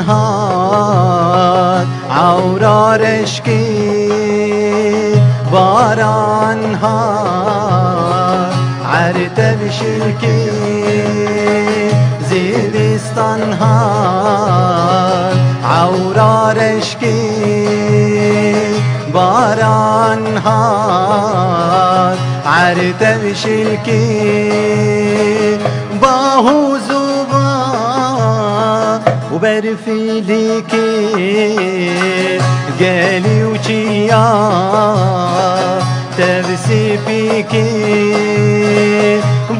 هات عورا رشکی باران هات عرت بشرکی زیرستان هات عورا رشکی باران هات عرت بشرکی باهو زوبا وبرفيلك قالي وجيا تبسي بيك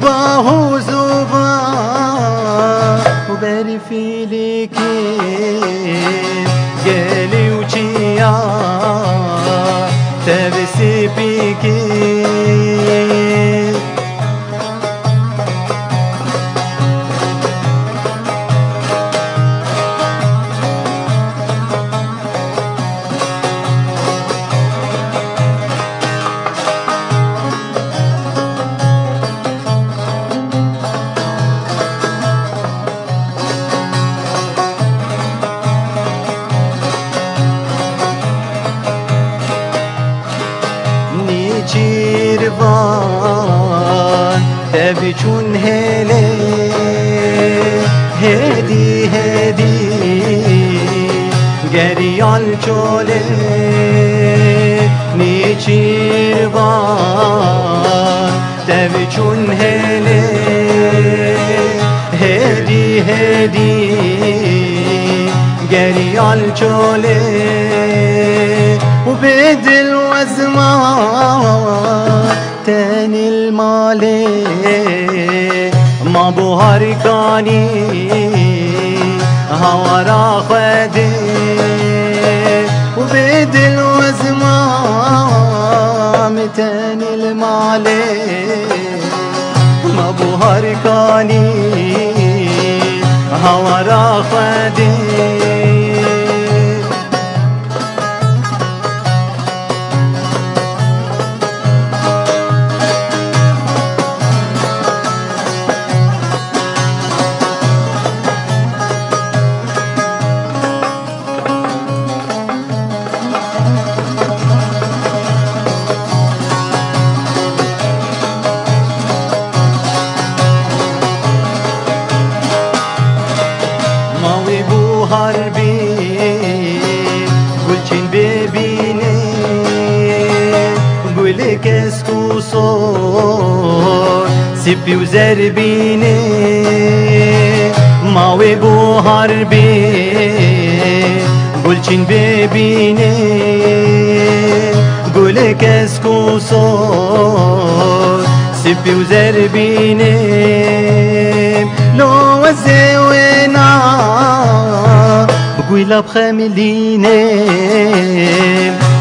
باهو زوبا وبرفيلك قالي وجيا hayvan Ev çun hele Hedi hedi. Geri al çole Niçir var? Dev çun hele Hedi hedi. Geri al çole خاله ما بو هرگانی هوا را وبيد و به دل و زمام ما بو هرگانی هوا را harbi Gulçin bebine Gül kes kusor Sipi u zerbine Mavi bu harbi Gulçin bebine Gül kes kusor Sipi u zerbine Lo azeu بقول بخمليني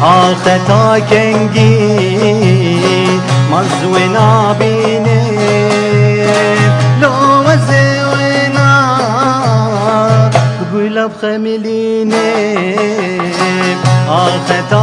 آختا كنجي مزوينا بيني لو وزوينا بقول بخمليني آختا